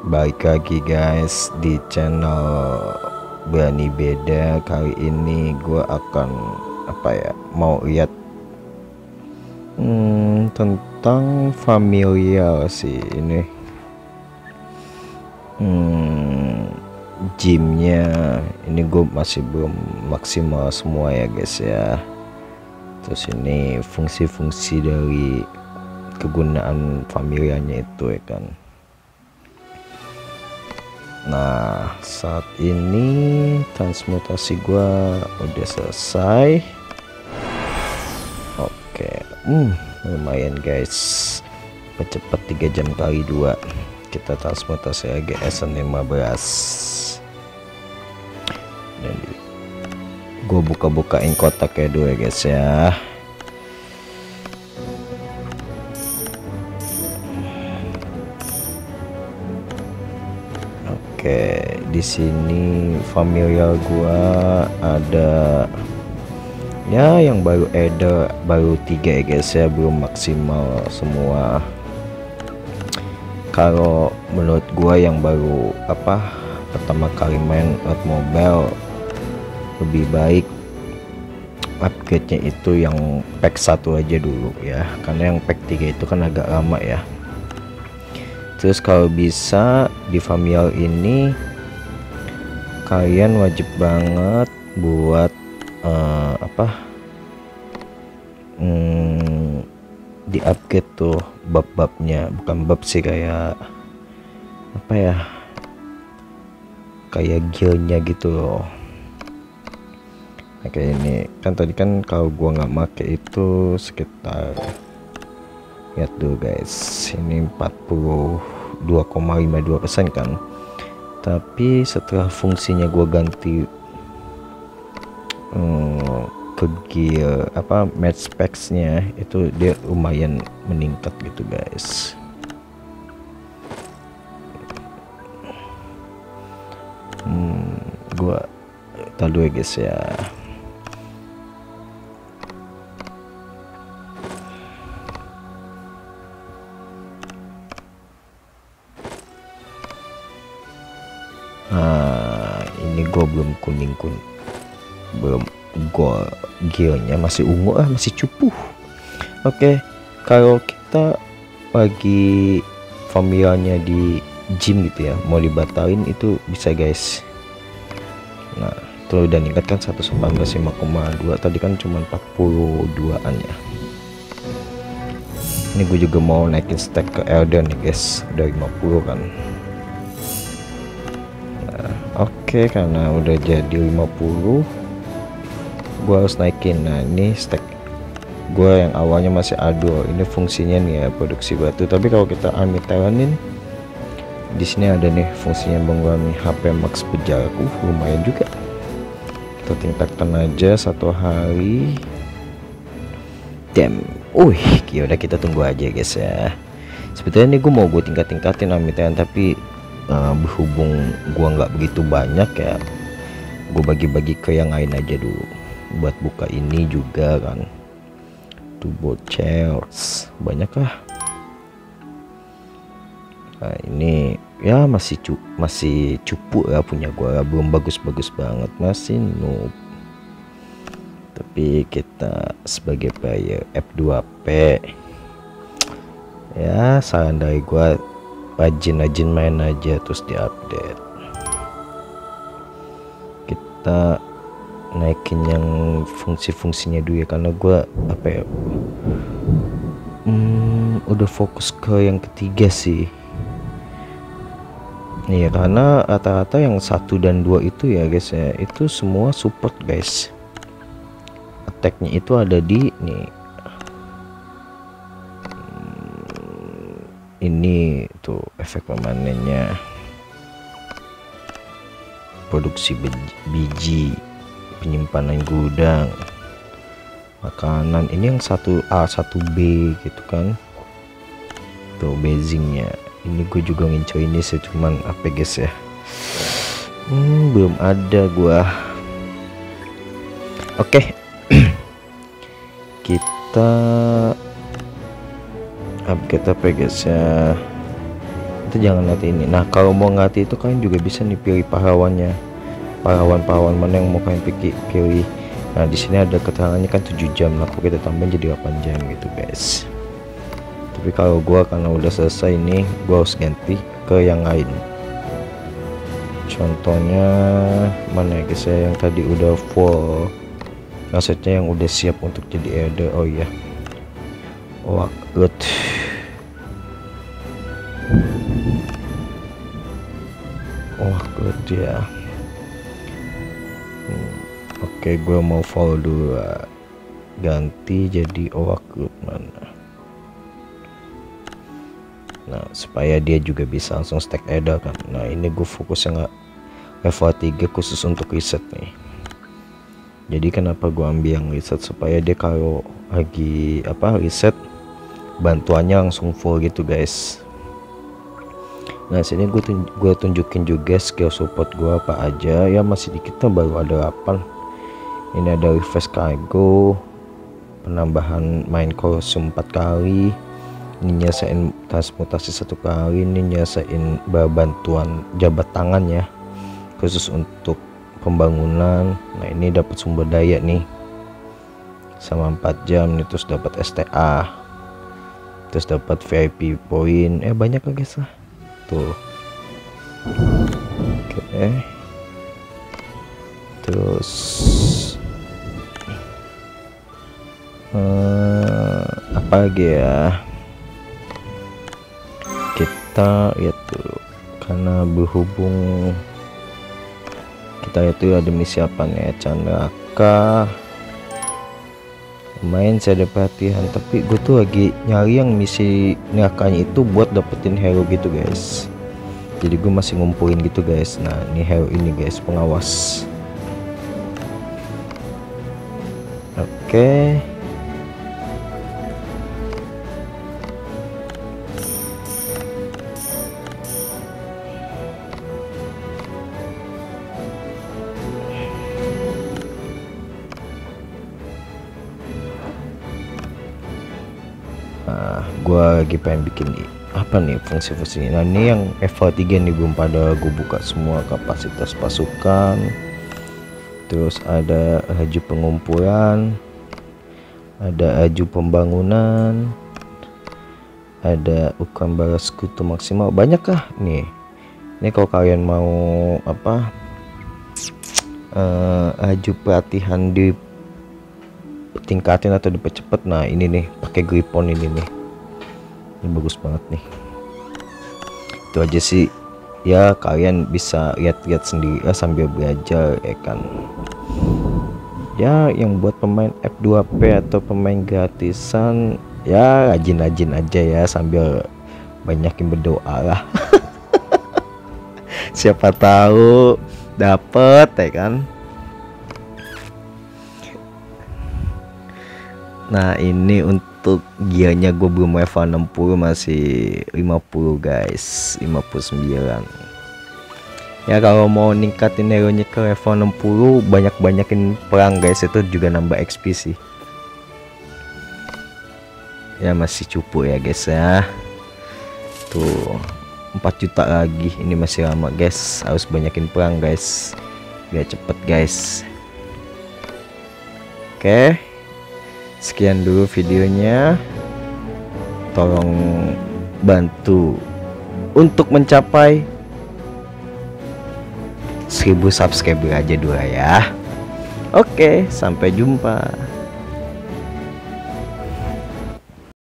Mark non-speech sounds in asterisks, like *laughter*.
Balik lagi guys di channel Berani Beda. Kali ini gue akan apa ya Mau lihat hmm, Tentang familiar sih ini. Hmm, Gymnya Ini gue masih belum maksimal semua ya guys ya. Terus ini fungsi-fungsi dari kegunaan familiarnya itu ya kan Nah saat ini transmutasi gua udah selesai. Oke hmm, lumayan guys. Percepat 3 jam kali dua. Kita transmutasi lagi SN15 dan gue buka-bukain kotak ya dua guys ya di sini familiar gua ada ya yang baru ada baru tiga ya guys ya belum maksimal semua. Kalau menurut gua yang baru apa pertama kali main mobile lebih baik upgrade-nya itu yang pack satu aja dulu ya karena yang pack 3 itu kan agak lama ya terus kalau bisa di familial ini kalian wajib banget buat uh, apa? Hmm, di upgrade tuh bab-babnya. Bukan bab sih kayak apa ya? Kayak gearnya gitu loh. Nah, kayak ini. Kan tadi kan kalau gua nggak make itu sekitar lihat dulu guys ini 42,52 persen kan tapi setelah fungsinya gua ganti hmm, ke gear apa match specsnya itu dia lumayan meningkat gitu guys. Hmm, gua tadi ya guys ya kuning kun, belum gue gearnya masih ungu ah masih cupu. Oke, kalau kita lagi familiarnya di gym gitu ya, mau dibatalin itu bisa guys. Nah, itu udah ningkat kan 119,5,2 tadi kan cuma 42an ya. Ini gue juga mau naikin stack ke Elden nih guys, udah 50 kan. Oke karena udah jadi 50 gua harus naikin. Nah ini stack gua yang awalnya masih adul ini fungsinya nih ya produksi batu. Tapi kalau kita amitelanin di sini ada nih fungsinya mengurangi HP max berjarak. Uh lumayan juga. Kita tingkatkan aja satu hari. Damn. Uh ya udah kita tunggu aja guys ya. Sebetulnya ini gue mau gue tingkat-tingkatin amitelan tapi uh, berhubung gua nggak begitu banyak ya gue bagi-bagi ke yang lain aja dulu. Buat buka ini juga kan. Tuh chairs banyak lah. Nah ini ya masih cu masih cupu ya punya gua. Belum bagus-bagus banget masih noob. Tapi kita sebagai player F2P ya saran dari gua rajin-rajin main aja terus diupdate. Kita naikin yang fungsi-fungsinya dulu ya karena gue apa ya hmm, udah fokus ke yang ketiga sih. Iya karena rata-rata yang satu dan dua itu ya guys ya itu semua support guys. Attacknya itu ada di nih ini tuh efek pemanennya. Produksi biji penyimpanan gudang makanan. Ini yang satu A satu B gitu kan? Tuh basingnya ini gue juga nginco ini sih cuman apa guys ya? Hmm, belum ada gua. Oke. Okay. *clears throat* kita upgrade apa guys ya itu jangan latih ini. Nah kalau mau ngatih itu kalian juga bisa nih pilih pahlawannya. Pahlawan-pahlawan mana yang mau kalian pilih, pilih? Nah di sini ada keterangannya kan 7 jam. Lah kita tambahin jadi 8 jam gitu guys. Tapi kalau gua karena udah selesai ini gua harus ganti ke yang lain. Contohnya mana ya guys ya? Yang tadi udah full. Maksudnya yang udah siap untuk jadi elder. Oh iya wah good. Ya hmm, oke okay, gue mau follow dulu ganti jadi owak good mana nah supaya dia juga bisa langsung stack eda kan. Nah ini gue fokusnya nggak level 3 khusus untuk riset nih. Jadi kenapa gue ambil yang riset supaya dia kalau lagi apa riset bantuannya langsung full gitu guys. Nah sini gue tunj gue tunjukin juga skill support gue apa aja. Ya masih dikit baru ada 8 ini ada refresh cargo penambahan main kosum 4 kali ini nyasain transmutasi satu kali ini nyasain bantuan jabat tangan ya khusus untuk pembangunan. Nah ini dapat sumber daya nih. Sama 4 jam nih terus dapat STA terus dapat VIP poin eh banyak lah guys lah. Tuh. Oke. Okay. terus. Uh, apa lagi ya? Kita ya tuh karena berhubung kita itu ada misi apa nih? Candaka main saya ada perhatian tapi gue tuh lagi nyari yang misi niakanya itu buat dapetin hero gitu guys. Jadi gue masih ngumpulin gitu guys. Nah ini hero ini guys pengawas. Oke. okay. Gue lagi pengen bikin apa nih fungsi-fungsi nah ini yang level 3 nih belum pada gue buka semua kapasitas pasukan terus ada haju pengumpulan ada haju pembangunan ada ukuran balas kutu maksimal. Banyak kah nih? Ini kalau kalian mau apa uh, haju pelatihan di tingkatin atau dipercepat nah ini nih pakai gripon ini nih ini bagus banget nih. Itu aja sih. Ya kalian bisa lihat-lihat sendiri ya sambil belajar ya kan? Ya yang buat pemain F2P atau pemain gratisan ya rajin-rajin aja ya sambil banyakin berdoa lah. *laughs* Siapa tahu dapet ya kan? Nah ini untuk gearnya gue belum level 60 masih 50 guys. 59 Ya kalau mau ningkatin hero nya ke level 60 banyak-banyakin perang guys. Itu juga nambah XP sih. Ya masih cupu ya guys ya. Tuh 4 juta lagi. Ini masih lama guys. Harus banyakin perang guys. Biar cepet guys. Oke. okay sekian dulu videonya. Tolong bantu untuk mencapai 1000 subscriber aja dulu ya. Oke sampai jumpa